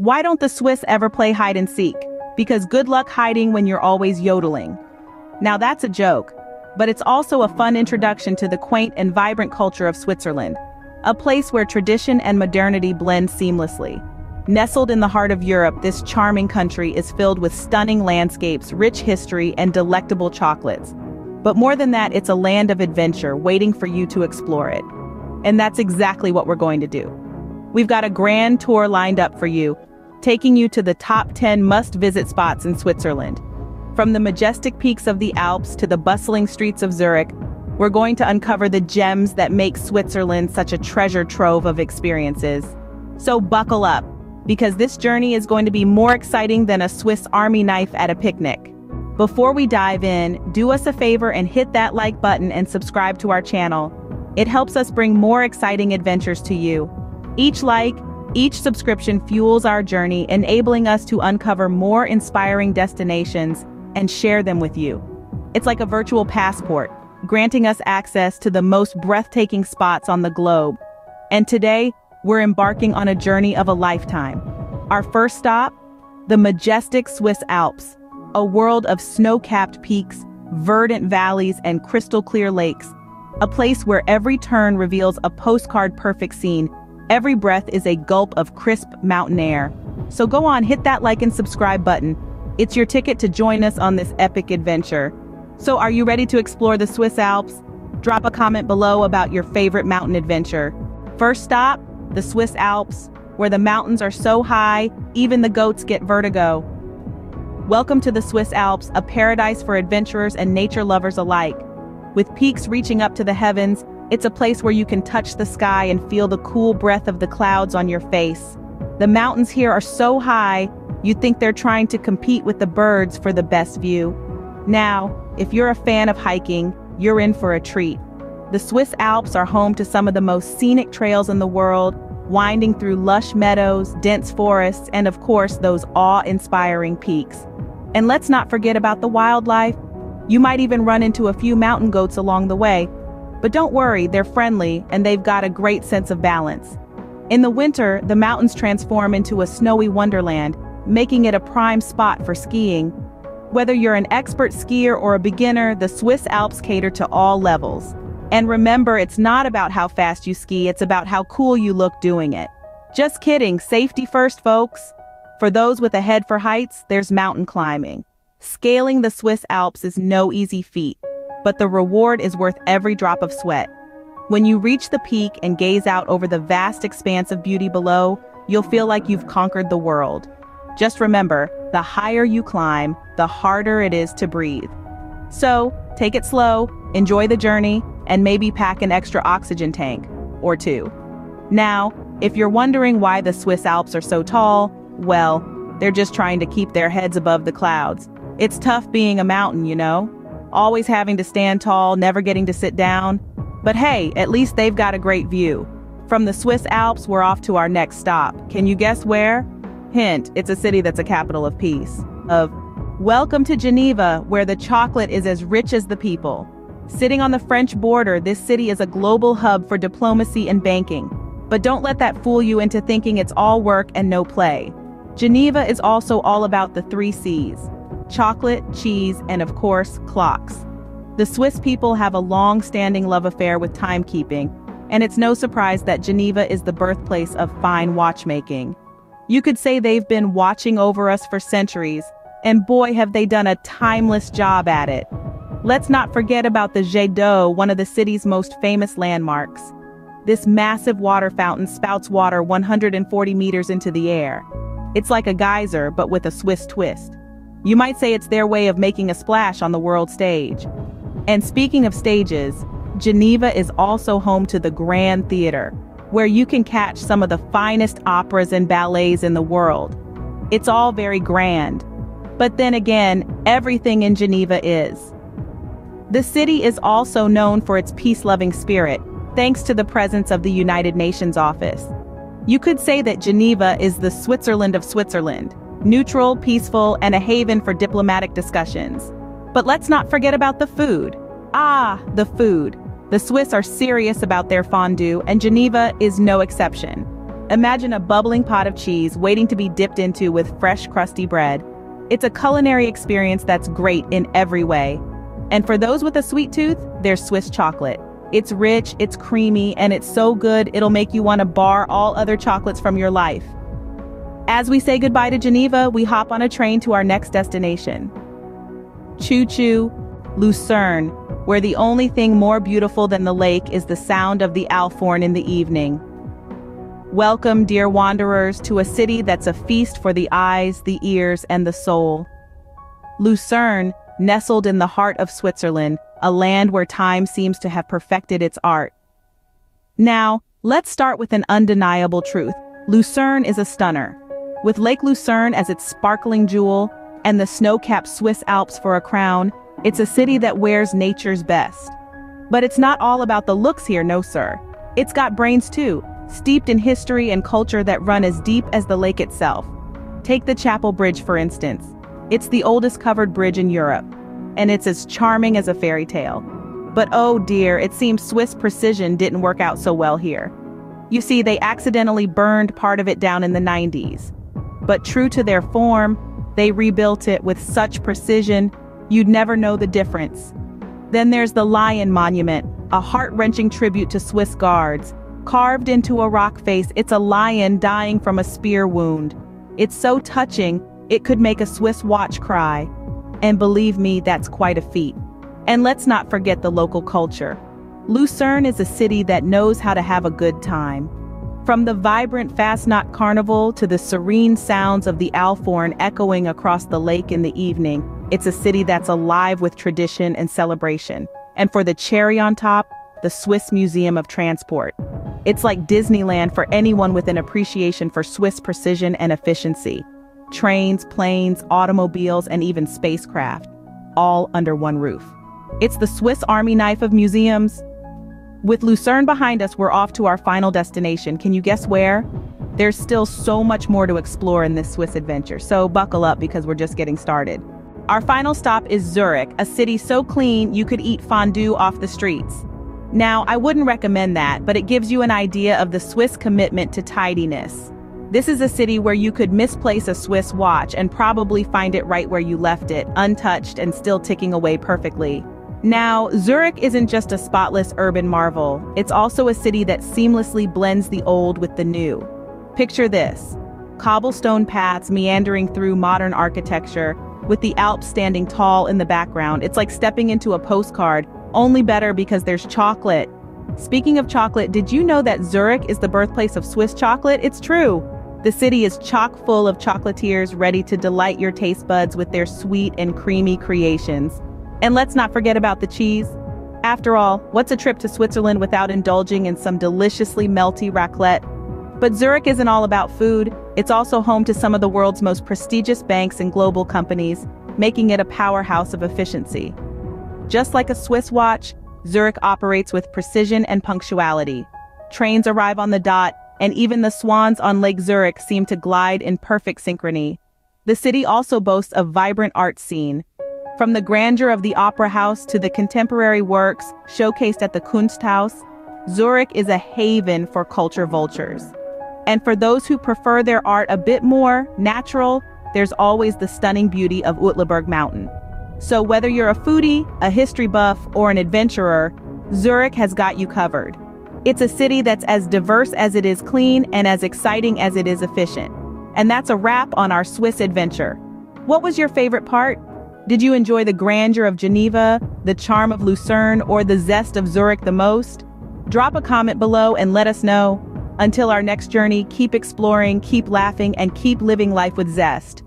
Why don't the Swiss ever play hide and seek? Because good luck hiding when you're always yodeling. Now that's a joke, but it's also a fun introduction to the quaint and vibrant culture of Switzerland, a place where tradition and modernity blend seamlessly. Nestled in the heart of Europe, this charming country is filled with stunning landscapes, rich history, and delectable chocolates. But more than that, it's a land of adventure waiting for you to explore it. And that's exactly what we're going to do. We've got a grand tour lined up for you, taking you to the top 10 must-visit spots in Switzerland. From the majestic peaks of the Alps to the bustling streets of Zurich, we're going to uncover the gems that make Switzerland such a treasure trove of experiences. So buckle up, because this journey is going to be more exciting than a Swiss Army knife at a picnic. Before we dive in, do us a favor and hit that like button and subscribe to our channel. It helps us bring more exciting adventures to you. Each like, each subscription fuels our journey, enabling us to uncover more inspiring destinations and share them with you. It's like a virtual passport, granting us access to the most breathtaking spots on the globe. And today, we're embarking on a journey of a lifetime. Our first stop? The majestic Swiss Alps, a world of snow-capped peaks, verdant valleys, and crystal-clear lakes. A place where every turn reveals a postcard-perfect scene. Every breath is a gulp of crisp mountain air. So go on, hit that like and subscribe button. It's your ticket to join us on this epic adventure. So are you ready to explore the Swiss Alps? Drop a comment below about your favorite mountain adventure. First stop, the Swiss Alps, where the mountains are so high, even the goats get vertigo. Welcome to the Swiss Alps, a paradise for adventurers and nature lovers alike. With peaks reaching up to the heavens, it's a place where you can touch the sky and feel the cool breath of the clouds on your face. The mountains here are so high, you'd think they're trying to compete with the birds for the best view. Now, if you're a fan of hiking, you're in for a treat. The Swiss Alps are home to some of the most scenic trails in the world, winding through lush meadows, dense forests, and of course those awe-inspiring peaks. And let's not forget about the wildlife. You might even run into a few mountain goats along the way. But don't worry, they're friendly and they've got a great sense of balance. In the winter, the mountains transform into a snowy wonderland, making it a prime spot for skiing. Whether you're an expert skier or a beginner, the Swiss Alps cater to all levels. And remember, it's not about how fast you ski, it's about how cool you look doing it. Just kidding, safety first, folks. For those with a head for heights, there's mountain climbing. Scaling the Swiss Alps is no easy feat, but the reward is worth every drop of sweat. When you reach the peak and gaze out over the vast expanse of beauty below, you'll feel like you've conquered the world. Just remember, the higher you climb, the harder it is to breathe. So, take it slow, enjoy the journey, and maybe pack an extra oxygen tank, or two. Now, if you're wondering why the Swiss Alps are so tall, well, they're just trying to keep their heads above the clouds. It's tough being a mountain, you know? Always having to stand tall, never getting to sit down. But hey, at least they've got a great view. From the Swiss Alps, we're off to our next stop. Can you guess where? Hint, it's a city that's a capital of peace. Of Welcome to Geneva, where the chocolate is as rich as the people. Sitting on the French border, this city is a global hub for diplomacy and banking. But don't let that fool you into thinking it's all work and no play. Geneva is also all about the three C's chocolate, cheese, and of course, clocks. The Swiss people have a long standing love affair with timekeeping, and it's no surprise that Geneva is the birthplace of fine watchmaking. You could say they've been watching over us for centuries, and boy, have they done a timeless job at it. Let's not forget about the Jet d'eau, one of the city's most famous landmarks. This massive water fountain spouts water 140 meters into the air. It's like a geyser, but with a Swiss twist. You might say it's their way of making a splash on the world stage. And speaking of stages, Geneva is also home to the Grand Theater, where you can catch some of the finest operas and ballets in the world. It's all very grand. But then again, everything in Geneva is. The city is also known for its peace-loving spirit, thanks to the presence of the United Nations office. You could say that Geneva is the Switzerland of Switzerland, neutral, peaceful, and a haven for diplomatic discussions. But let's not forget about the food. Ah, the food. The Swiss are serious about their fondue, and Geneva is no exception. Imagine a bubbling pot of cheese waiting to be dipped into with fresh crusty bread. It's a culinary experience that's great in every way. And for those with a sweet tooth, there's Swiss chocolate. It's rich, it's creamy, and it's so good it'll make you want to bar all other chocolates from your life. As we say goodbye to Geneva, we hop on a train to our next destination. Choo-choo, Lucerne, where the only thing more beautiful than the lake is the sound of the Alphorn in the evening. Welcome, dear wanderers, to a city that's a feast for the eyes, the ears, and the soul. Lucerne, nestled in the heart of Switzerland, a land where time seems to have perfected its art. Now, let's start with an undeniable truth. Lucerne is a stunner. With Lake Lucerne as its sparkling jewel, and the snow-capped Swiss Alps for a crown, it's a city that wears nature's best. But it's not all about the looks here, no sir. It's got brains too, steeped in history and culture that run as deep as the lake itself. Take the Chapel Bridge for instance. It's the oldest covered bridge in Europe, and it's as charming as a fairy tale. But oh dear, it seems Swiss precision didn't work out so well here. You see, they accidentally burned part of it down in the 90s. But true to their form, they rebuilt it with such precision, you'd never know the difference. Then there's the Lion Monument, a heart-wrenching tribute to Swiss guards. Carved into a rock face, it's a lion dying from a spear wound. It's so touching, it could make a Swiss watch cry. And believe me, that's quite a feat. And let's not forget the local culture. Lucerne is a city that knows how to have a good time. From the vibrant Fastnacht Carnival to the serene sounds of the Alphorn echoing across the lake in the evening, it's a city that's alive with tradition and celebration. And for the cherry on top, the Swiss Museum of Transport. It's like Disneyland for anyone with an appreciation for Swiss precision and efficiency trains, planes, automobiles, and even spacecraft, all under one roof. It's the Swiss Army knife of museums. With Lucerne behind us, we're off to our final destination. Can you guess where? There's still so much more to explore in this Swiss adventure, so buckle up because we're just getting started. Our final stop is Zurich, a city so clean you could eat fondue off the streets. Now, I wouldn't recommend that, but it gives you an idea of the Swiss commitment to tidiness. This is a city where you could misplace a Swiss watch and probably find it right where you left it, untouched and still ticking away perfectly. Now, Zurich isn't just a spotless urban marvel, it's also a city that seamlessly blends the old with the new. Picture this. Cobblestone paths meandering through modern architecture, with the Alps standing tall in the background. It's like stepping into a postcard, only better because there's chocolate. Speaking of chocolate, did you know that Zurich is the birthplace of Swiss chocolate? It's true. The city is chock full of chocolatiers ready to delight your taste buds with their sweet and creamy creations. And let's not forget about the cheese. After all, what's a trip to Switzerland without indulging in some deliciously melty raclette? But Zurich isn't all about food, it's also home to some of the world's most prestigious banks and global companies, making it a powerhouse of efficiency. Just like a Swiss watch, Zurich operates with precision and punctuality. Trains arrive on the dot, and even the swans on Lake Zurich seem to glide in perfect synchrony. The city also boasts a vibrant art scene. From the grandeur of the Opera House to the contemporary works showcased at the Kunsthaus, Zurich is a haven for culture vultures. And for those who prefer their art a bit more natural, there's always the stunning beauty of Uetliberg Mountain. So whether you're a foodie, a history buff, or an adventurer, Zurich has got you covered. It's a city that's as diverse as it is clean and as exciting as it is efficient. And that's a wrap on our Swiss adventure. What was your favorite part? Did you enjoy the grandeur of Geneva, the charm of Lucerne, or the zest of Zurich the most? Drop a comment below and let us know. Until our next journey, keep exploring, keep laughing, and keep living life with zest.